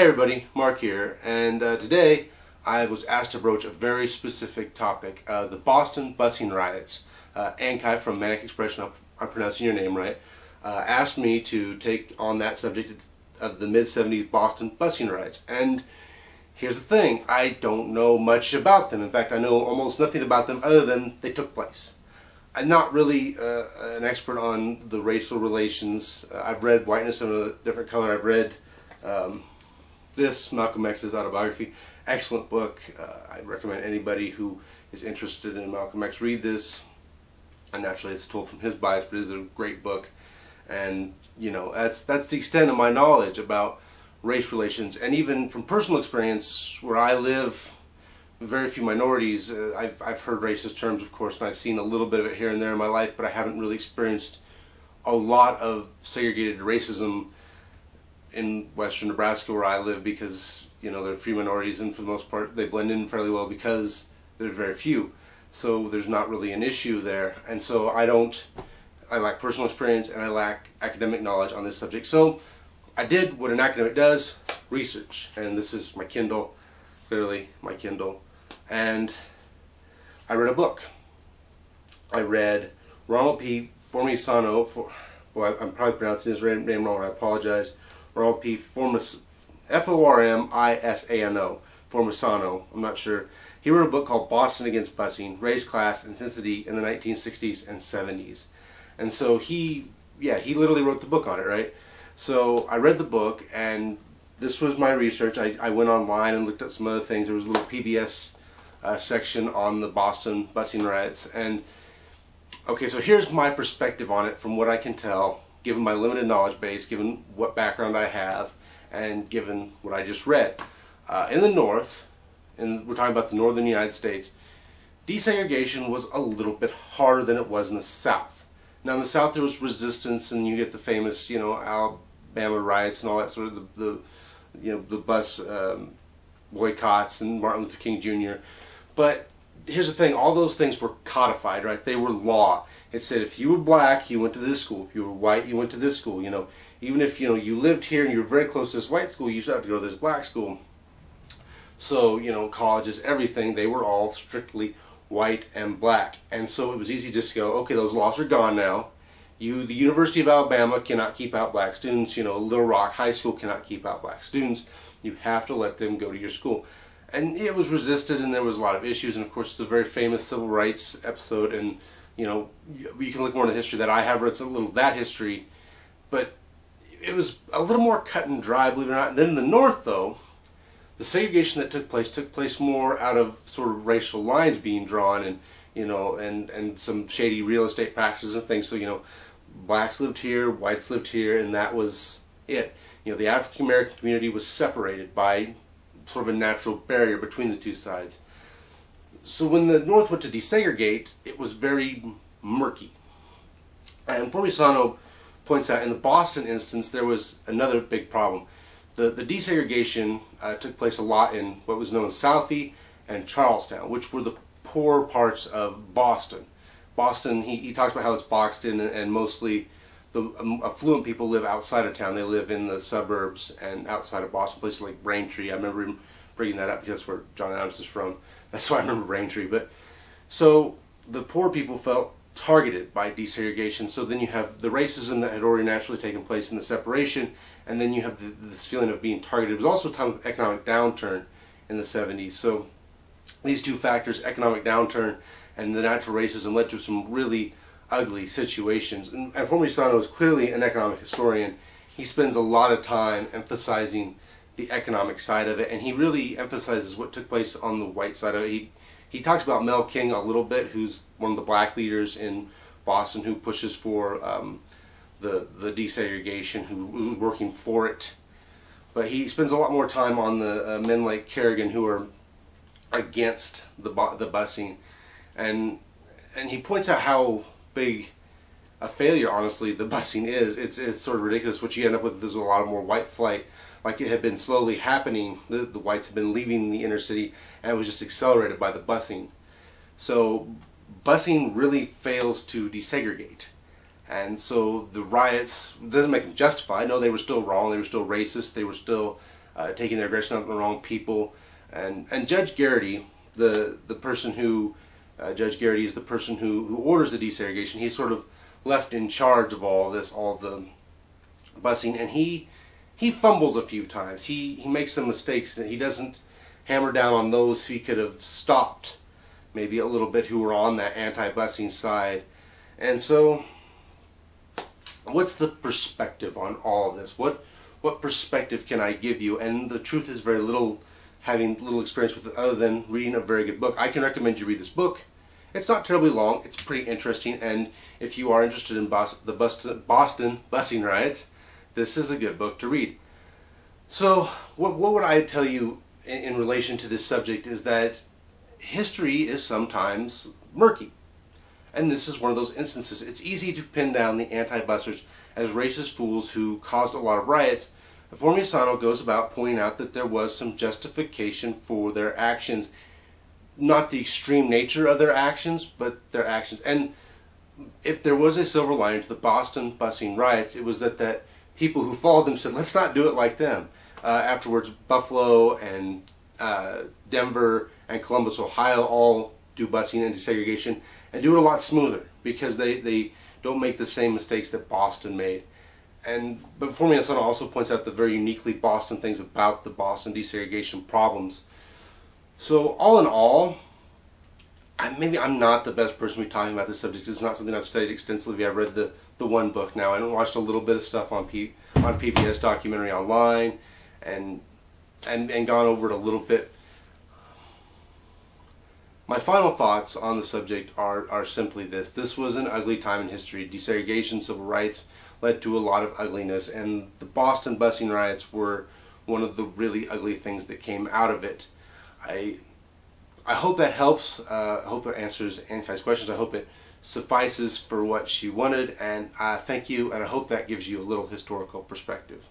Hey everybody, Mark here, and uh, today I was asked to broach a very specific topic, uh, the Boston busing riots. Uh, Ankai from Manic Expression, I'm pronouncing your name right, uh, asked me to take on that subject of the mid-70s Boston busing riots. And here's the thing, I don't know much about them. In fact, I know almost nothing about them other than they took place. I'm not really uh, an expert on the racial relations. Uh, I've read Whiteness in a Different Color. I've read um, this, Malcolm X's autobiography. Excellent book. Uh, I recommend anybody who is interested in Malcolm X read this. And naturally, it's told from his bias, but it is a great book. And you know, that's that's the extent of my knowledge about race relations, and even from personal experience, where I live very few minorities. Uh, I've, I've heard racist terms, of course, and I've seen a little bit of it here and there in my life, but I haven't really experienced a lot of segregated racism in western Nebraska where I live because, you know, there are few minorities and for the most part they blend in fairly well because there's very few. So there's not really an issue there. And so I don't, I lack personal experience and I lack academic knowledge on this subject. So I did what an academic does, research. And this is my Kindle, clearly my Kindle and I read a book. I read Ronald P. Formisano, for, well, I'm probably pronouncing his name wrong, I apologize. Ronald P. Formis, F-O-R-M-I-S-A-N-O, Formisano, I'm not sure. He wrote a book called Boston Against Busing, Race, Class, Intensity in the 1960s and 70s. And so he, yeah, he literally wrote the book on it, right? So I read the book, and this was my research. I, I went online and looked at some other things. There was a little PBS uh, section on the Boston busing riots. And okay, so here's my perspective on it from what I can tell, given my limited knowledge base, given what background I have, and given what I just read. Uh, in the North, and we're talking about the northern United States, desegregation was a little bit harder than it was in the South. Now in the South there was resistance, and you get the famous, you know, Alabama riots and all that sort of the, the you know, the bus um, boycotts and Martin Luther King Jr. But here's the thing, all those things were codified, right? They were law. It said if you were black, you went to this school. If you were white, you went to this school. You know, even if you know you lived here and you were very close to this white school, you still have to go to this black school. So you know, colleges, everything, they were all strictly white and black, and so it was easy just to go, okay, those laws are gone now. You, the University of Alabama cannot keep out black students. You know, Little Rock High School cannot keep out black students. You have to let them go to your school and it was resisted and there was a lot of issues and of course the very famous civil rights episode and you know you can look more into history that I have read a little that history. But it was a little more cut and dry believe it or not. Then in the north though the segregation that took place took place more out of sort of racial lines being drawn and you know and and some shady real estate practices and things. So you know blacks lived here whites lived here and that was it. You know the African American community was separated by sort of a natural barrier between the two sides. So when the North went to desegregate, it was very murky. And Formisano points out in the Boston instance, there was another big problem. The, the desegregation uh, took place a lot in what was known as Southie and Charlestown, which were the poor parts of Boston. Boston, he, he talks about how it's boxed in and, and mostly the um, affluent people live outside of town. They live in the suburbs and outside of Boston, places like Braintree. I remember him bringing that up because where John Adams is from. That's why I remember Braintree. But so the poor people felt targeted by desegregation. So then you have the racism that had already naturally taken place in the separation, and then you have the, this feeling of being targeted. It was also a time of economic downturn in the 70s. So these two factors, economic downturn and the natural racism, led to some really ugly situations. And, and Formisano is clearly an economic historian. He spends a lot of time emphasizing the economic side of it, and he really emphasizes what took place on the white side of it. He, he talks about Mel King a little bit, who's one of the black leaders in Boston who pushes for um, the, the desegregation, who was working for it. But he spends a lot more time on the uh, men like Kerrigan who are against the, the busing. And, and he points out how big a failure, honestly, the busing is. It's it's sort of ridiculous. What you end up with is a lot of more white flight, like it had been slowly happening. The, the whites had been leaving the inner city, and it was just accelerated by the busing. So busing really fails to desegregate. And so the riots doesn't make them justified. No, they were still wrong. They were still racist. They were still uh, taking their aggression out on the wrong people. And and Judge Garrity, the the person who uh, Judge Garrity is the person who, who orders the desegregation. He's sort of left in charge of all this, all the busing, and he he fumbles a few times. He he makes some mistakes, and he doesn't hammer down on those who he could have stopped, maybe a little bit, who were on that anti-busing side. And so, what's the perspective on all of this? What what perspective can I give you? And the truth is, very little having little experience with it other than reading a very good book. I can recommend you read this book. It's not terribly long. It's pretty interesting, and if you are interested in Boston, the Boston, Boston busing riots, this is a good book to read. So, what, what would I tell you in, in relation to this subject is that history is sometimes murky. And this is one of those instances. It's easy to pin down the anti-busters as racist fools who caused a lot of riots. Formisano goes about pointing out that there was some justification for their actions. Not the extreme nature of their actions, but their actions. And if there was a silver lining to the Boston busing riots, it was that, that people who followed them said, let's not do it like them. Uh, afterwards, Buffalo and uh, Denver and Columbus, Ohio all do busing and desegregation and do it a lot smoother because they, they don't make the same mistakes that Boston made. And but for Formisano also points out the very uniquely Boston things about the Boston desegregation problems. So all in all, I, maybe I'm not the best person to be talking about this subject. It's not something I've studied extensively. I've read the, the one book now and watched a little bit of stuff on P, on PBS documentary online, and and and gone over it a little bit. My final thoughts on the subject are, are simply this. This was an ugly time in history. Desegregation, civil rights led to a lot of ugliness, and the Boston busing riots were one of the really ugly things that came out of it. I I hope that helps. Uh, I hope it answers Ankai's questions. I hope it suffices for what she wanted, and uh, thank you, and I hope that gives you a little historical perspective.